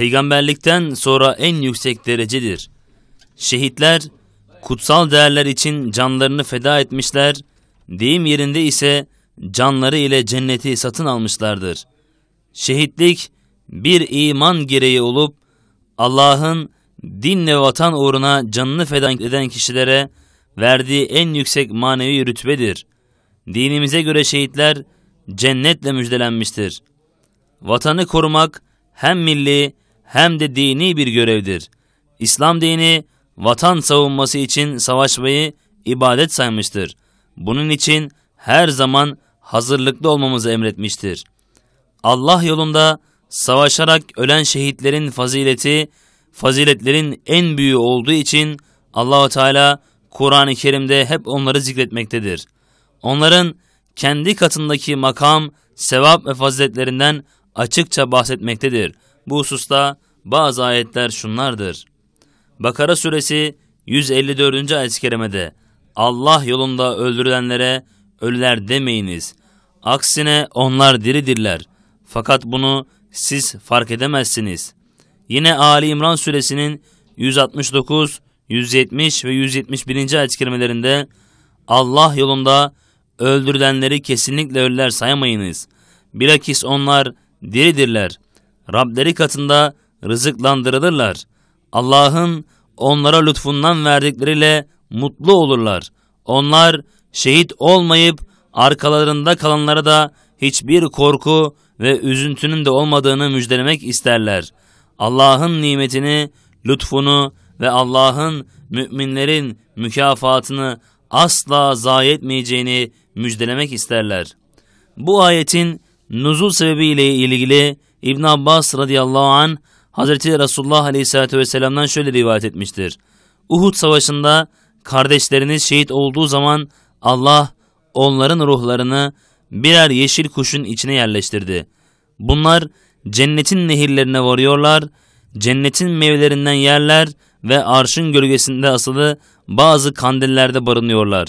peygamberlikten sonra en yüksek derecedir. Şehitler kutsal değerler için canlarını feda etmişler, deyim yerinde ise canları ile cenneti satın almışlardır. Şehitlik bir iman gereği olup Allah'ın din ve vatan uğruna canını feda eden kişilere verdiği en yüksek manevi rütbedir. Dinimize göre şehitler cennetle müjdelenmiştir. Vatanı korumak hem milli hem de dini bir görevdir. İslam dini vatan savunması için savaşmayı ibadet saymıştır. Bunun için her zaman hazırlıklı olmamızı emretmiştir. Allah yolunda savaşarak ölen şehitlerin fazileti, faziletlerin en büyüğü olduğu için Allahu Teala Kur'an-ı Kerim'de hep onları zikretmektedir. Onların kendi katındaki makam, sevap ve faziletlerinden açıkça bahsetmektedir. Bu hususta bazı ayetler şunlardır. Bakara suresi 154. ayet-i kerimede Allah yolunda öldürülenlere ölüler demeyiniz. Aksine onlar diridirler. Fakat bunu siz fark edemezsiniz. Yine Ali İmran suresinin 169, 170 ve 171. ayet kelimelerinde Allah yolunda öldürülenleri kesinlikle ölüler sayamayınız. Bilakis onlar diridirler. Rableri katında rızıklandırılırlar. Allah'ın onlara lütfundan verdikleriyle mutlu olurlar. Onlar şehit olmayıp arkalarında kalanlara da hiçbir korku ve üzüntünün de olmadığını müjdelemek isterler. Allah'ın nimetini, lütfunu ve Allah'ın müminlerin mükafatını asla zayi etmeyeceğini müjdelemek isterler. Bu ayetin nuzul sebebiyle ilgili İbn Abbas radıyallahu an Hazreti Resulullah aleyhissalatü vesselam'dan şöyle rivayet etmiştir. Uhud savaşında kardeşleriniz şehit olduğu zaman Allah onların ruhlarını birer yeşil kuşun içine yerleştirdi. Bunlar cennetin nehirlerine varıyorlar, cennetin meyvelerinden yerler ve arşın gölgesinde asılı bazı kandillerde barınıyorlar.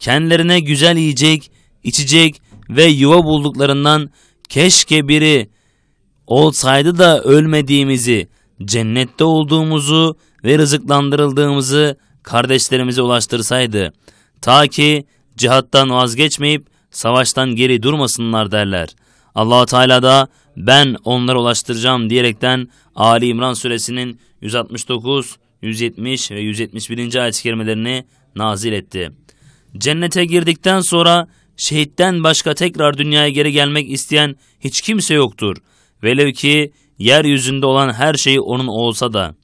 Kendilerine güzel yiyecek, içecek ve yuva bulduklarından keşke biri olsaydı da ölmediğimizi, cennette olduğumuzu ve rızıklandırıldığımızı kardeşlerimize ulaştırsaydı. Ta ki cihattan vazgeçmeyip savaştan geri durmasınlar derler. allah Teala da ben onlara ulaştıracağım diyerekten Ali İmran suresinin 169, 170 ve 171. ayet-i kerimelerini nazil etti. Cennete girdikten sonra şehitten başka tekrar dünyaya geri gelmek isteyen hiç kimse yoktur. Velev ki yeryüzünde olan her şey onun olsa da.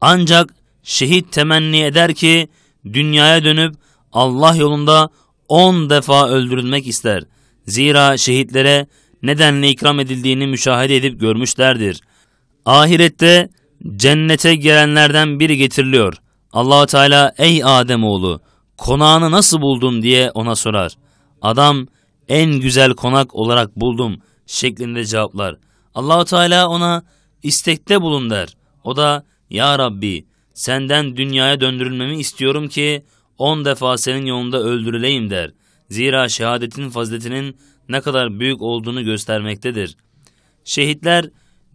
Ancak şehit temenni eder ki dünyaya dönüp Allah yolunda on defa öldürülmek ister. Zira şehitlere nedenle ikram edildiğini müşahede edip görmüşlerdir. Ahirette cennete gelenlerden biri getiriliyor. allah Teala ey Adem oğlu konağını nasıl buldun diye ona sorar. Adam en güzel konak olarak buldum şeklinde cevaplar. Allahu Teala ona istekte bulun der. O da ya Rabbi senden dünyaya döndürülmemi istiyorum ki on defa senin yolunda öldürüleyim der. Zira şehadetin faziletinin ne kadar büyük olduğunu göstermektedir. Şehitler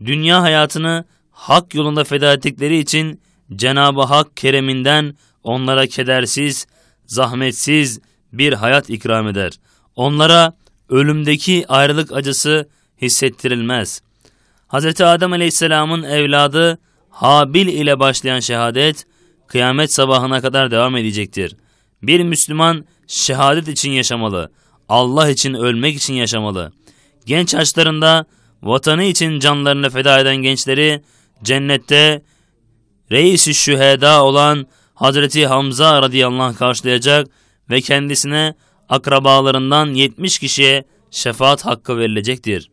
dünya hayatını hak yolunda feda ettikleri için Cenab-ı Hak kereminden onlara kedersiz, zahmetsiz bir hayat ikram eder. Onlara ölümdeki ayrılık acısı hissettirilmez. Hz. Adem Aleyhisselam'ın evladı Habil ile başlayan şehadet, kıyamet sabahına kadar devam edecektir. Bir Müslüman şehadet için yaşamalı, Allah için ölmek için yaşamalı. Genç yaşlarında vatanı için canlarını feda eden gençleri cennette reis-i şüheda olan Hazreti Hamza radıyallahu anh karşılayacak ve kendisine akrabalarından 70 kişiye şefaat hakkı verilecektir.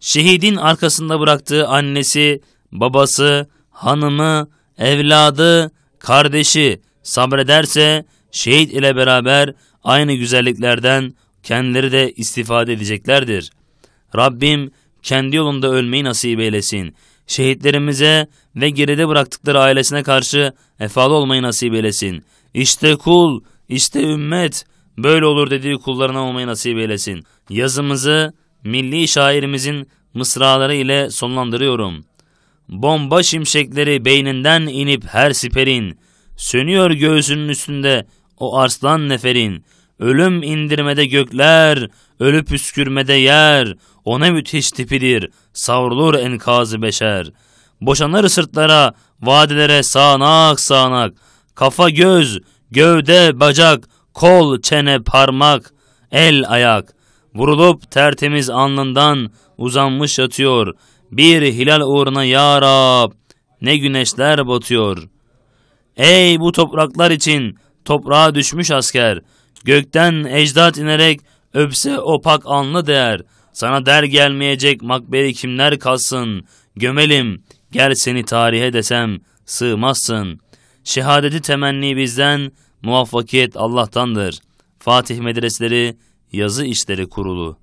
Şehidin arkasında bıraktığı annesi, babası, hanımı, evladı, kardeşi sabrederse şehit ile beraber aynı güzelliklerden kendileri de istifade edeceklerdir. Rabbim kendi yolunda ölmeyi nasip eylesin. Şehitlerimize ve geride bıraktıkları ailesine karşı efalı olmayı nasip eylesin. İşte kul, işte ümmet, böyle olur dediği kullarına olmayı nasip eylesin. Yazımızı milli şairimizin mısraları ile sonlandırıyorum. Bomba şimşekleri beyninden inip her siperin, sönüyor göğsünün üstünde o arslan neferin, ölüm indirmede gökler, ölüp püskürmede yer, o ne müthiş tipidir, savrulur enkazı beşer. Boşanır sırtlara, vadilere sağanak sağanak, kafa göz, gövde bacak, kol, çene, parmak, el ayak, vurulup tertemiz alnından uzanmış yatıyor. Bir hilal uğruna ya Rab, ne güneşler batıyor. Ey bu topraklar için toprağa düşmüş asker, gökten ecdat inerek öpse opak alnı değer. Sana der gelmeyecek makberi kimler kalsın, gömelim, gel seni tarihe desem sığmazsın. Şehadeti temenni bizden, muvaffakiyet Allah'tandır. Fatih Medresleri Yazı İşleri Kurulu